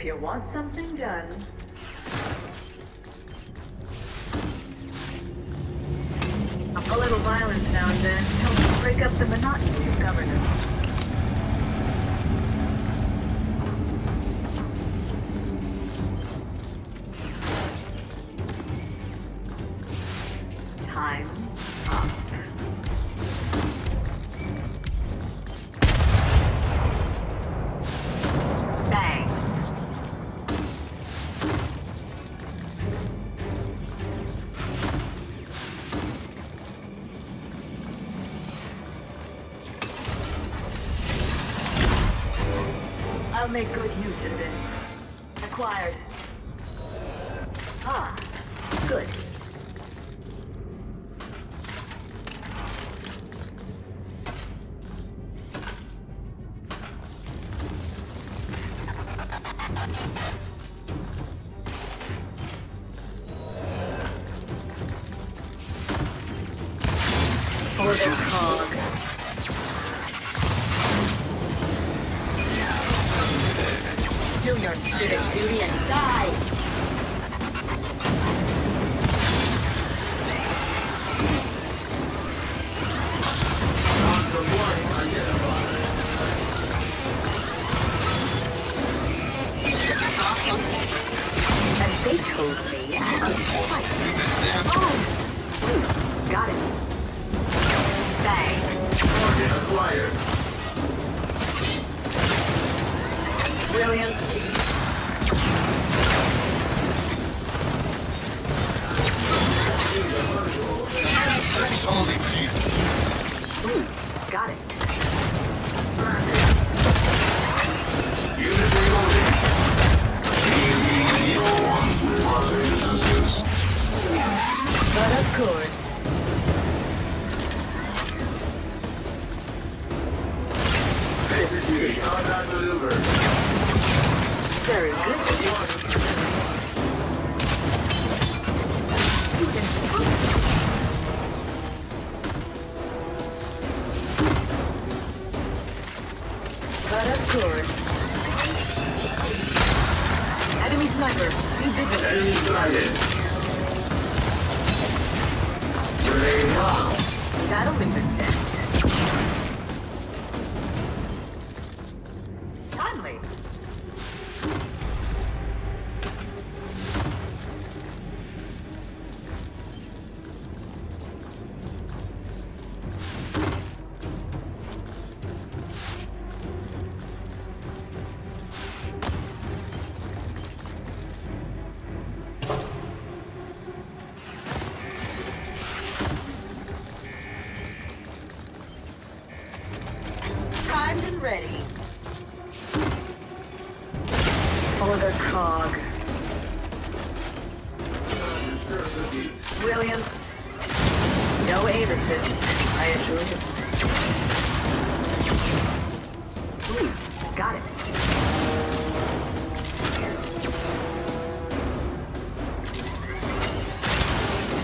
If you want something done, a little violence now and then helps break up the monotony of governance. I'll make good use of this. Acquired. Ah, good. Order cog. Do your civic duty and die! And they told me. Oh! Hmm, Got it. Bang. Target acquired. Execute combat maneuver. Very. Enemy sniper, be vigilant. Enemy sighted. And ready. Order cog. Brilliant. No aim I assure you. Ooh, got it.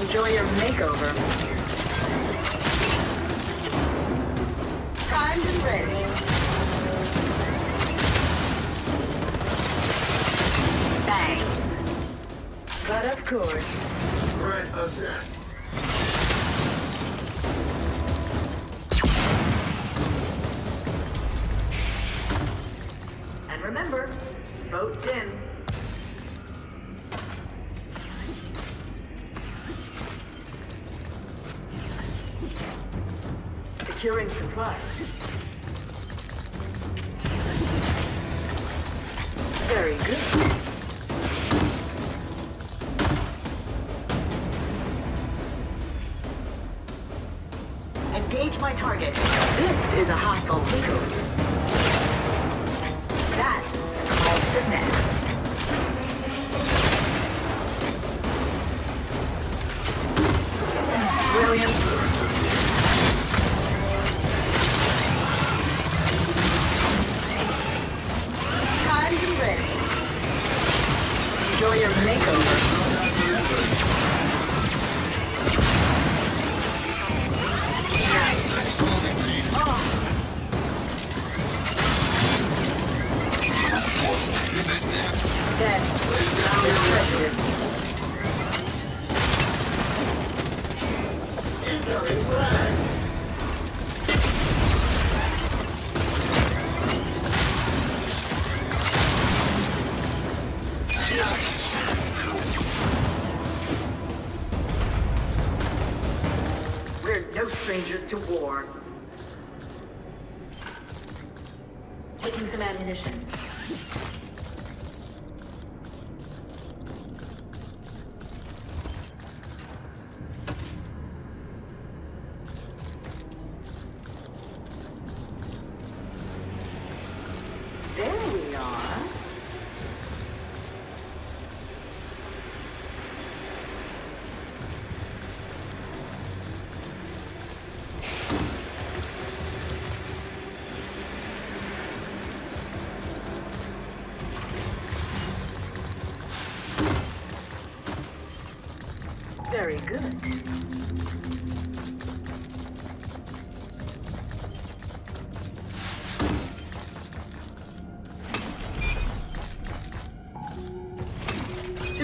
Enjoy your makeover. Primed and ready. Course. Threat assessed. And remember, vote Din. Securing supplies. Very good. Target. This is a hostile takeover. That's called finesse. Brilliant. Timed and ready. Enjoy your makeover. Strangers to war. Taking some ammunition.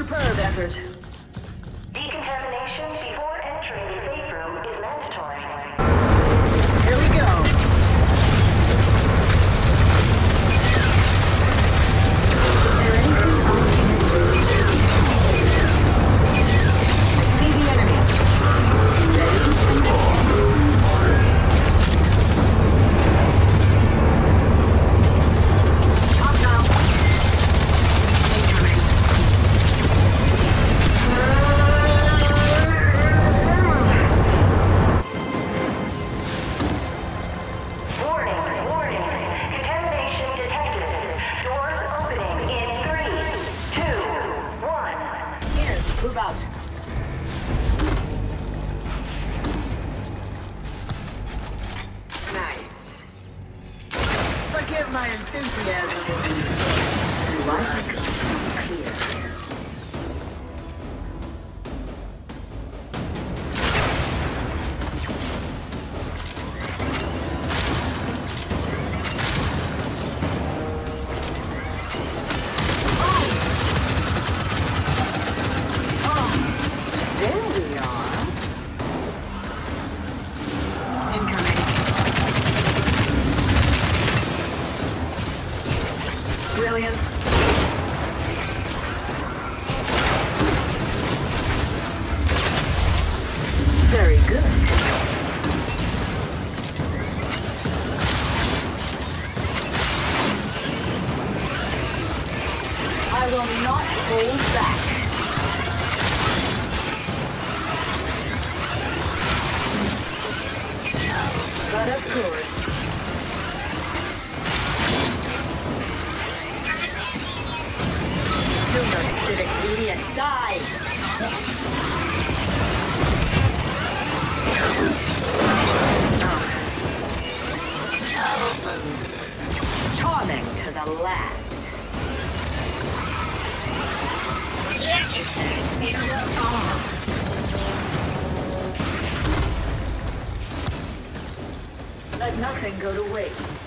Superb effort. Die. Charming to the last. Let nothing go to waste.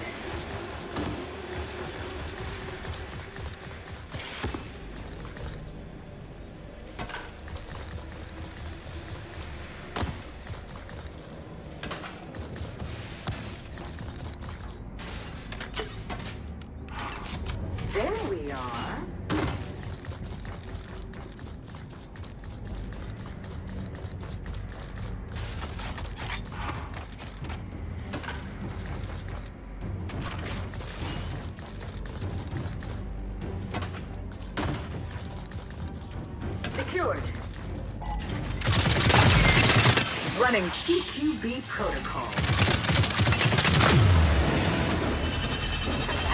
Running CQB protocol.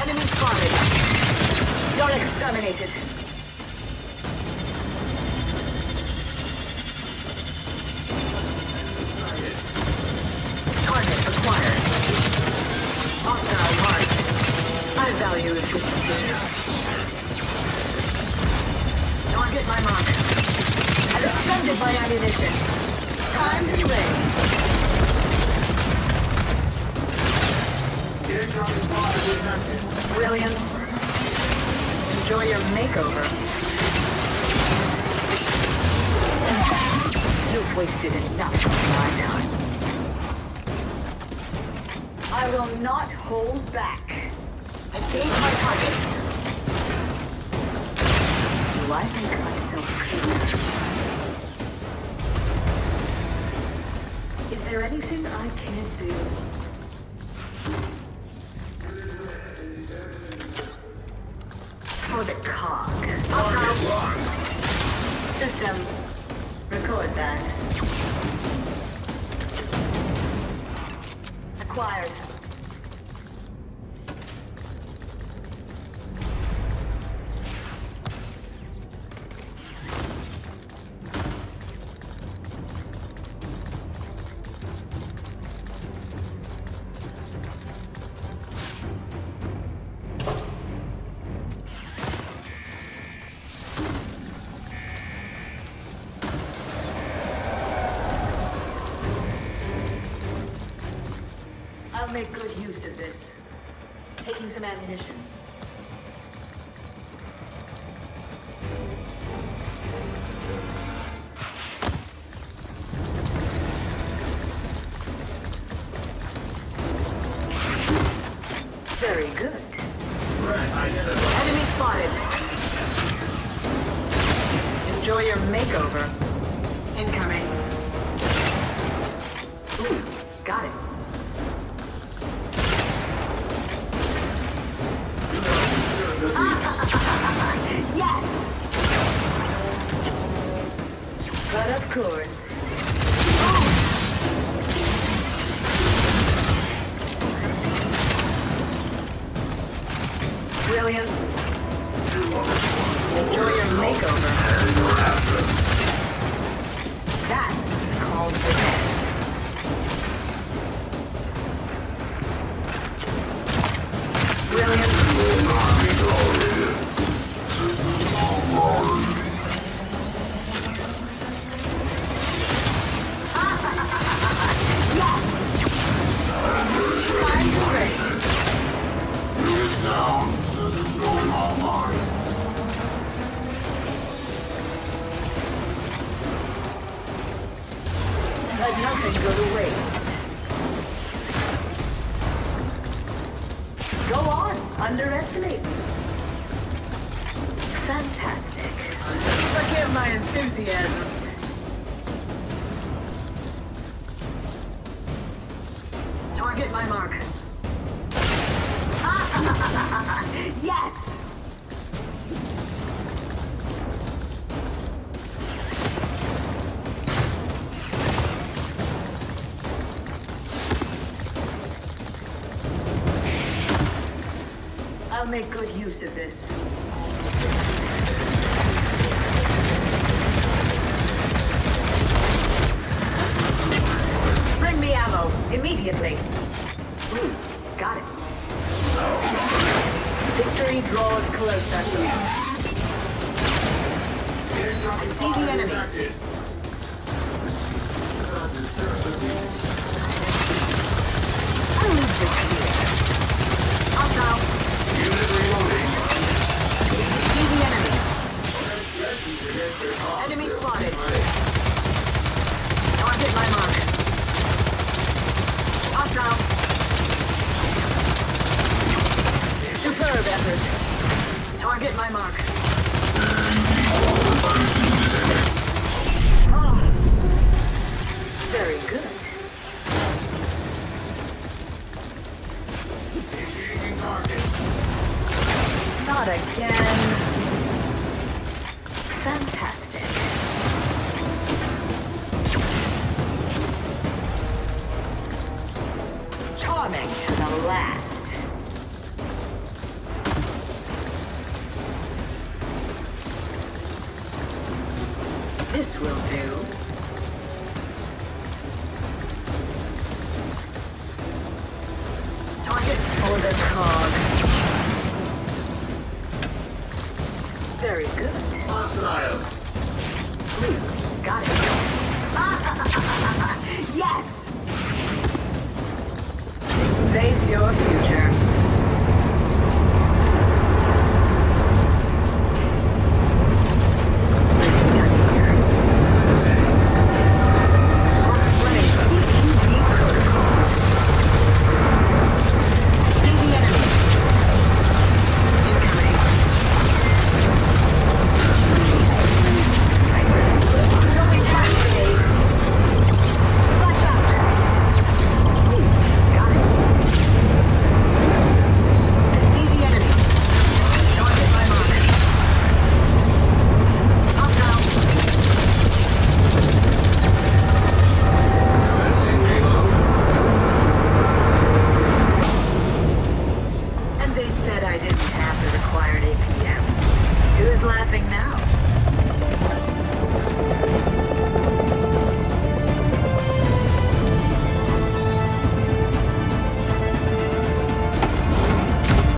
Enemy spotted. You're exterminated. Target acquired. Hostile marked. I value my mark. I've expended my ammunition. Time to detected. Brilliant. Enjoy your makeover. You've wasted enough of my time. I will not hold back. Engage my target. Do I make myself clear? There anything I can't do? For the cog. Target. System. Record that. Acquired. Make good use of this. Taking some ammunition. Very good. Enemy spotted. Enjoy your makeover. Incoming. Target my mark. yes! I'll make good use of this. Immediately. Ooh, got it. Victory draws closer. I see the enemy. Reloading. See the enemy. Enemy spotted. Target my mark. Now. Superb effort. Target my mark. Will do.